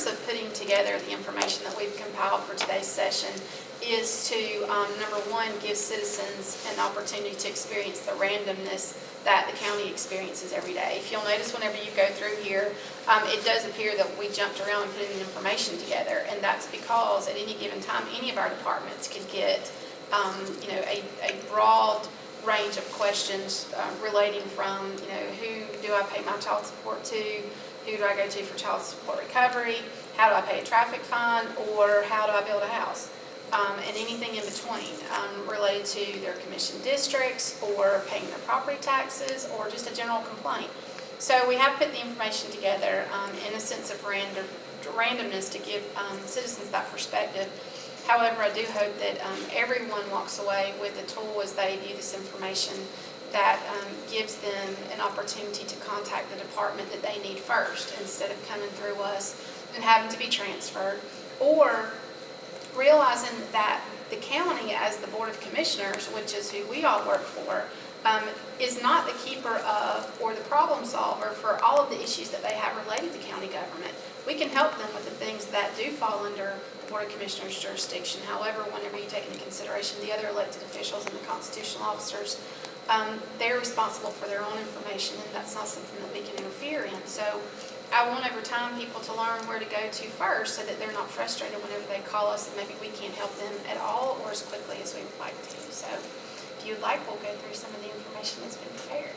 purpose of putting together the information that we've compiled for today's session is to, um, number one, give citizens an opportunity to experience the randomness that the county experiences every day. If you'll notice, whenever you go through here, um, it does appear that we jumped around and put the information together, and that's because at any given time, any of our departments could get, um, you know, a, a broad range of questions uh, relating from, you know, who do I pay my child support to? Who do I go to for child support recovery? How do I pay a traffic fine? Or how do I build a house? Um, and anything in between, um, related to their commission districts or paying their property taxes or just a general complaint. So we have put the information together, um, in a sense of random, randomness to give, um, citizens that perspective. However, I do hope that, um, everyone walks away with a tool as they view this information that, um, gives them an opportunity to contact the department that they need first instead of coming through us and having to be transferred. Or realizing that the county, as the Board of Commissioners, which is who we all work for, um, is not the keeper of or the problem solver for all of the issues that they have related to county government. We can help them with the things that do fall under the Board of Commissioners jurisdiction. However, whenever you take into consideration the other elected officials and the constitutional officers, um, they're responsible for their own information, and that's not something that we can interfere in. So I want over time people to learn where to go to first so that they're not frustrated whenever they call us and maybe we can't help them at all or as quickly as we would like to. So if you'd like, we'll go through some of the information that's been prepared.